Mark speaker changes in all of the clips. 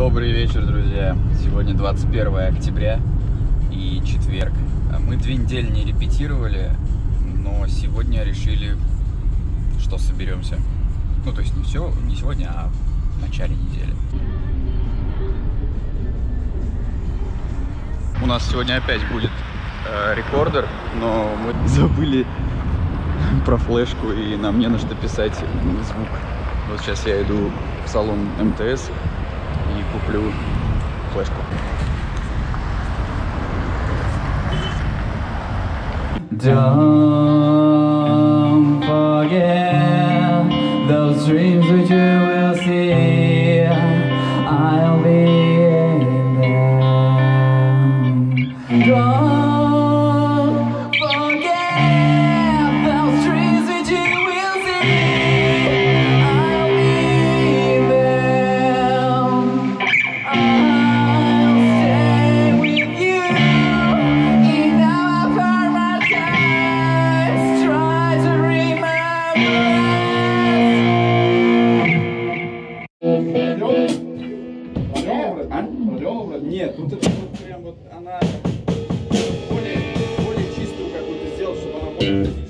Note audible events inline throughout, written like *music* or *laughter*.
Speaker 1: Добрый вечер, друзья. Сегодня 21 октября и четверг. Мы две недели не репетировали, но сегодня решили, что соберемся. Ну, то есть не все, не сегодня, а в начале недели. У нас сегодня опять будет э, рекордер, но мы *laughs* забыли про флешку и нам не на что писать звук. Вот сейчас я иду в салон МТС куплю флешку.
Speaker 2: Don't Thank you.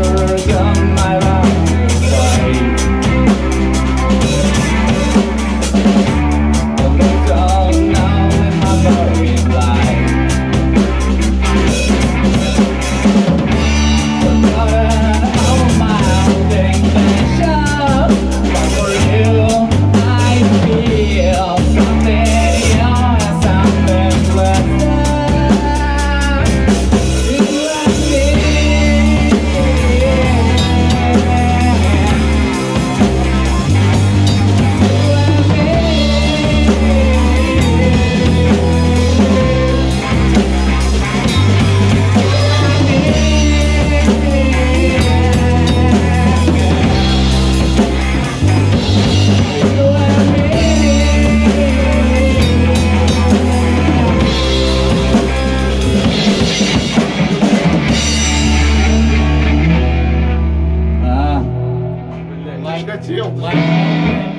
Speaker 2: words on my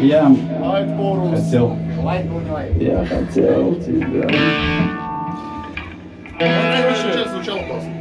Speaker 1: Я хотел, я хотел тебя.
Speaker 3: Сейчас звучало классно.